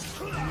Love.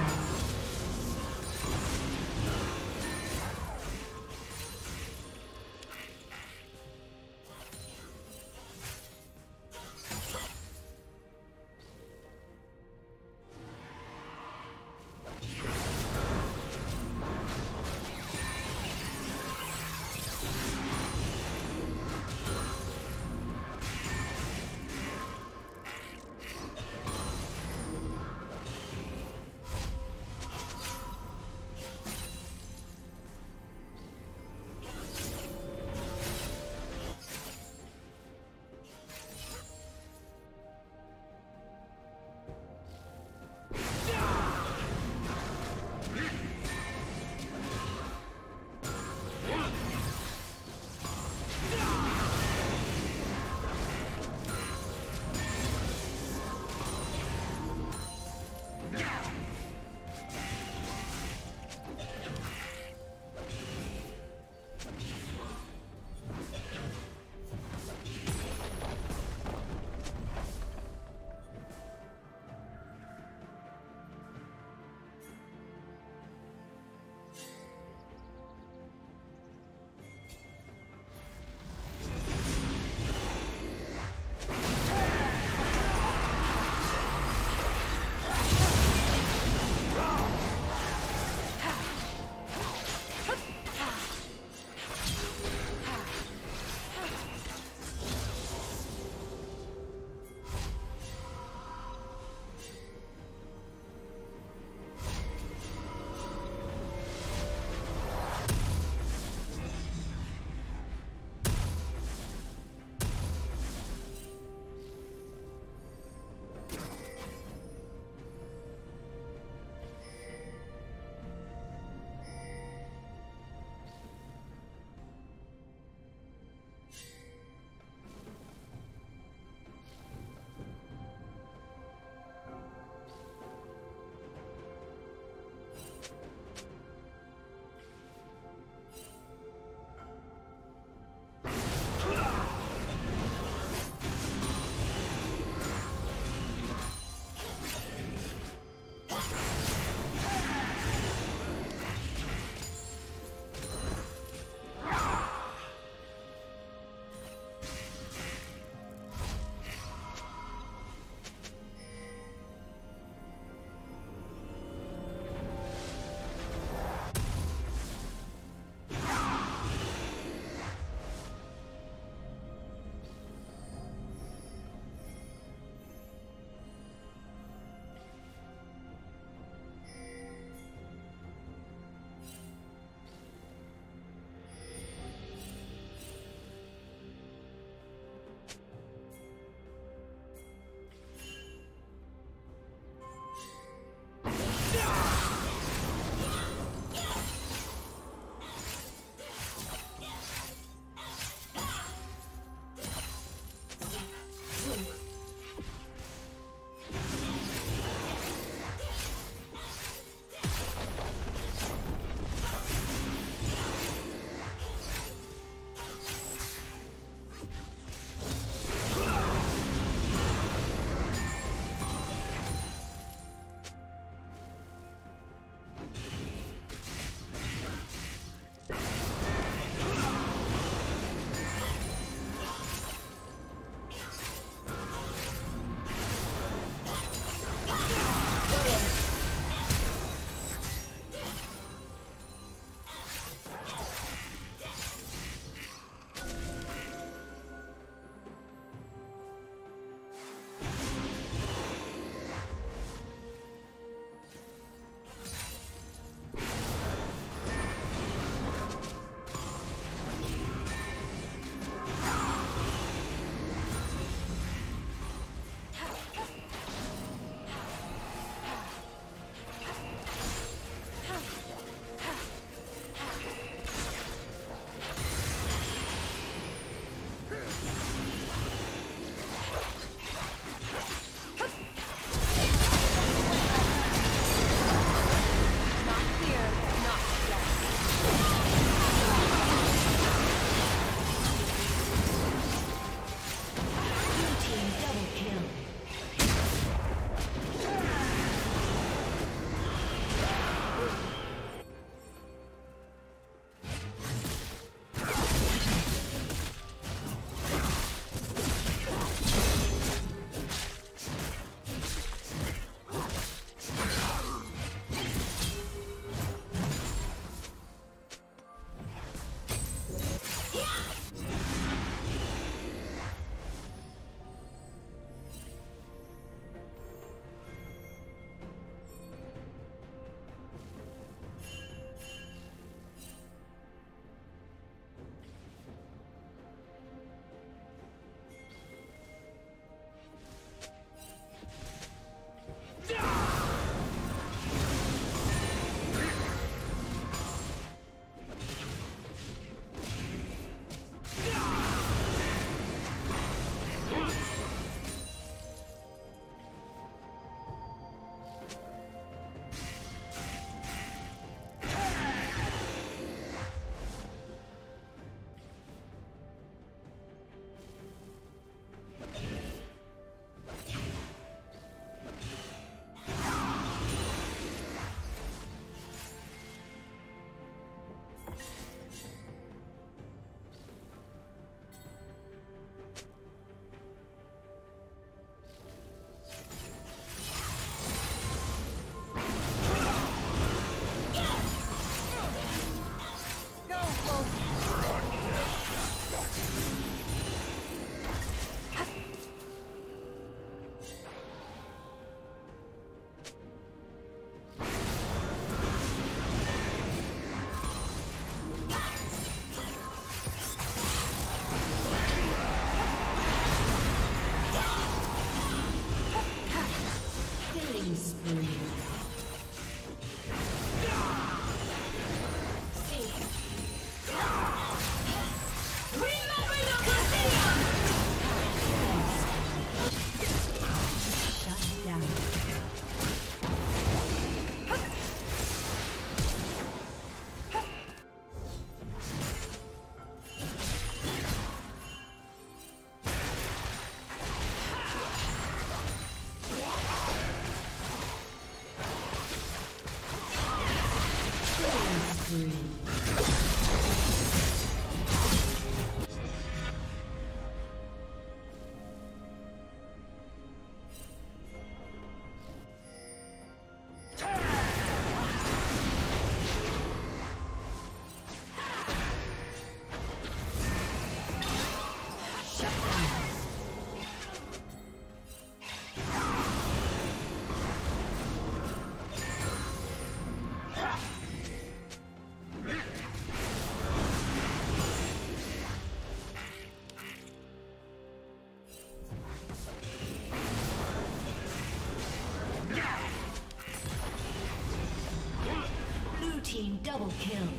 Double kill.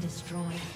Destroyed.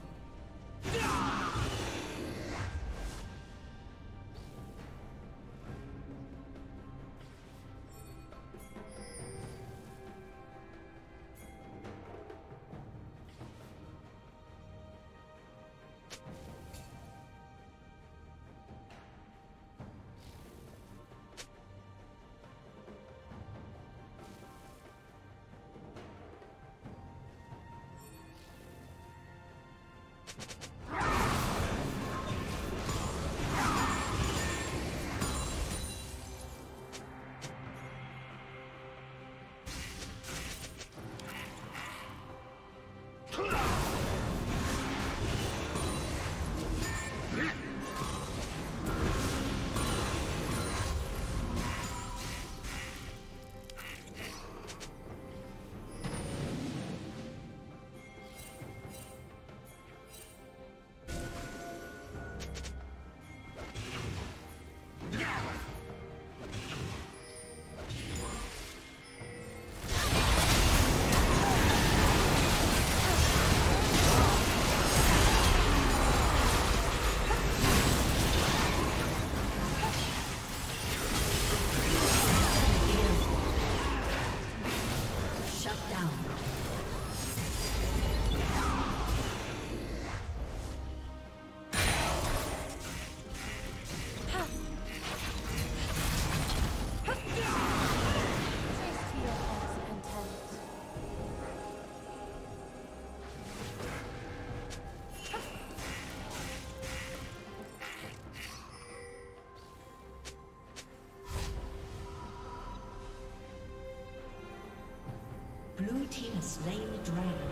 slain the dragon.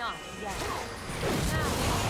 Not yet. Now.